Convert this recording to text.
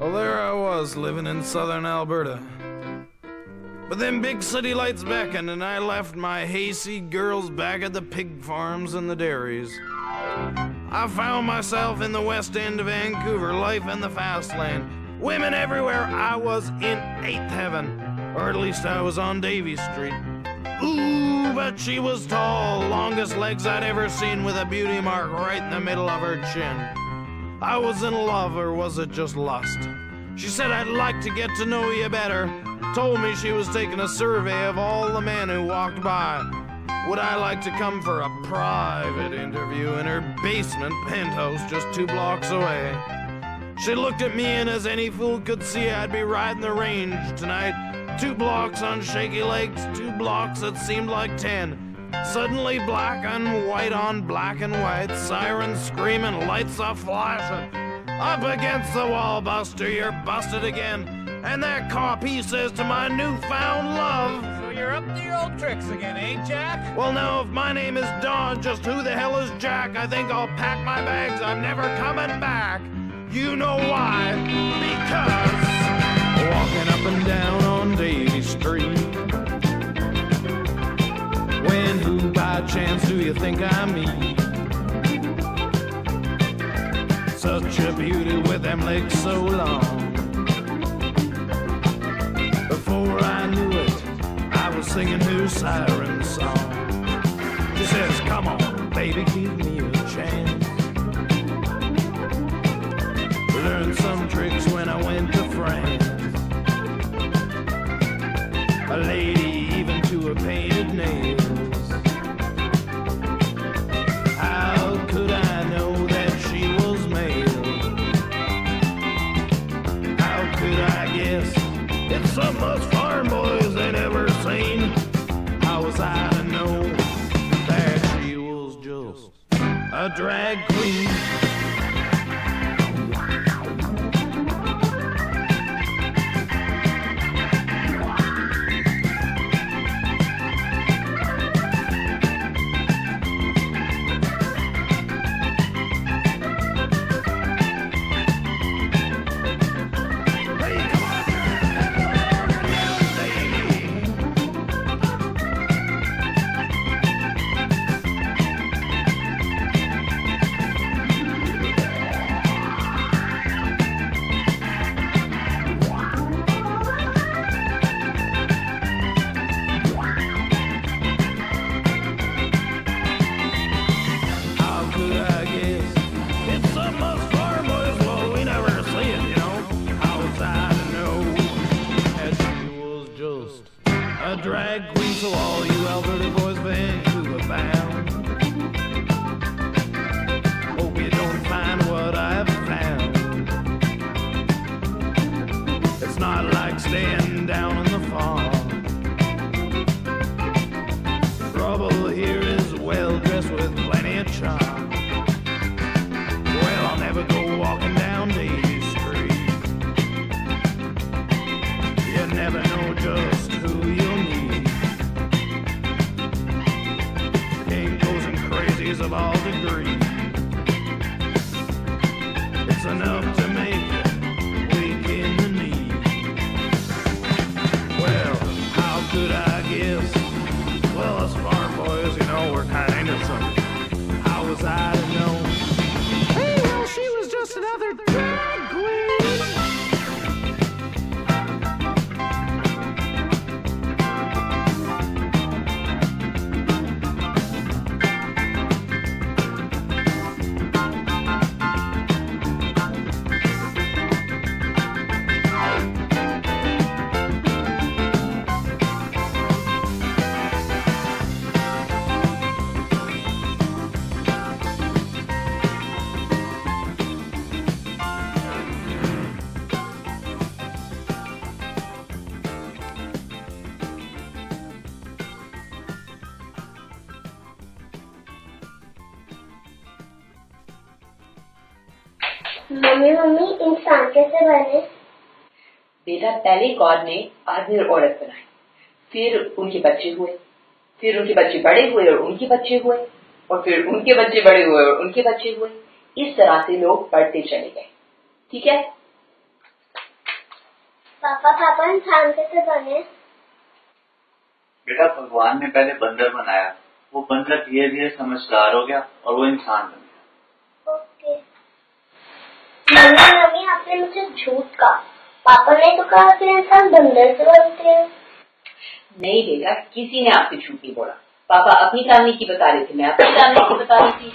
Well, there I was, living in southern Alberta. But then big city lights beckoned, and I left my hayseed girls back at the pig farms and the dairies. I found myself in the west end of Vancouver, life in the fast lane. Women everywhere, I was in eighth heaven. Or at least I was on Davie Street. Ooh, but she was tall, longest legs I'd ever seen with a beauty mark right in the middle of her chin. I was in love, or was it just lust? She said I'd like to get to know you better. Told me she was taking a survey of all the men who walked by. Would I like to come for a private interview in her basement penthouse just two blocks away? She looked at me, and as any fool could see, I'd be riding the range tonight. Two blocks on shaky legs, two blocks that seemed like ten. Suddenly, black and white on black and white, sirens screaming, lights are flashing. Up against the wall, Buster, you're busted again. And that cop, he says to my newfound love. So you're up to your old tricks again, eh, Jack? Well, now, if my name is Don, just who the hell is Jack? I think I'll pack my bags, I'm never coming back. You know why? Because walking up and down on Davie Street. When who by chance do you think I meet? Such a beauty with them legs so long. Before I knew it, I was singing her siren song. She says, Come on, baby, give me a drag queen? A drag queen? So all you Alberta boys, Vancouver bound. Hope you don't find what I've found. It's not like staying down on the farm. Trouble here is well dressed with plenty of charm. Well, I'll never go walking down Davie Street. You never know just mummy mummy इंसान कैसे बने? बेटा पहले God ने आदमी और औरत बनाए फिर उनके बच्चे हुए। फिर उनके बच्चे बड़े हुए और उनके बच्चे हुए। और फिर उनके बच्चे बड़े हुए और उनके बच्चे हुए। इस तरह से लोग बढ़ते चले गए। ठीक है? पापा पापा इंसान कैसे बने? बेटा भगवान ने पहले बंदर बनाया। वो बंदर धीरे धीरे समझदार हो गया और वो इंसान बन मम्मी मम्मी, आपने मुझे झूठ कहा। पापा ने तो कहा कि इंसान बंदर से बनते हैं। नहीं बेटा, किसी ने आपको झूठ नहीं बोला। पापा अपनी कहानी की बता रहे थे, मैं अपनी कहानी की बता रही थी।